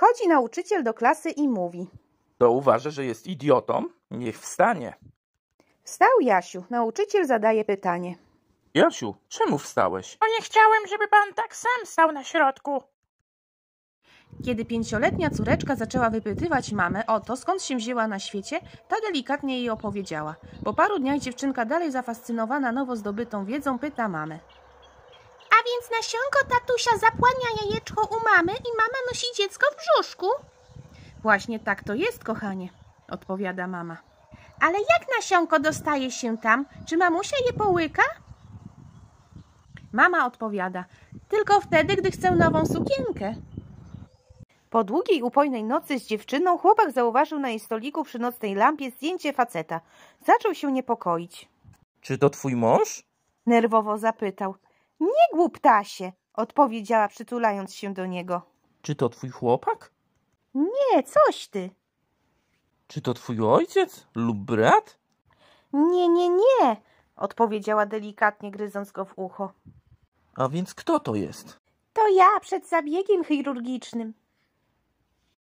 Wchodzi nauczyciel do klasy i mówi. To uważa, że jest idiotą? Niech wstanie. Wstał Jasiu. Nauczyciel zadaje pytanie. Jasiu, czemu wstałeś? Bo nie chciałem, żeby pan tak sam stał na środku. Kiedy pięcioletnia córeczka zaczęła wypytywać mamę o to, skąd się wzięła na świecie, ta delikatnie jej opowiedziała. Po paru dniach dziewczynka, dalej zafascynowana nowo zdobytą wiedzą, pyta mamę. A więc nasionko tatusia zapłania jajeczko u mamy i mama nosi dziecko w brzuszku? Właśnie tak to jest, kochanie, odpowiada mama. Ale jak nasionko dostaje się tam? Czy mamusia je połyka? Mama odpowiada, tylko wtedy, gdy chcę nową sukienkę. Po długiej, upojnej nocy z dziewczyną chłopak zauważył na jej stoliku przy nocnej lampie zdjęcie faceta. Zaczął się niepokoić. Czy to twój mąż? Nerwowo zapytał. Nie głuptasie, odpowiedziała przytulając się do niego. Czy to twój chłopak? Nie, coś ty. Czy to twój ojciec lub brat? Nie, nie, nie, odpowiedziała delikatnie, gryząc go w ucho. A więc kto to jest? To ja przed zabiegiem chirurgicznym.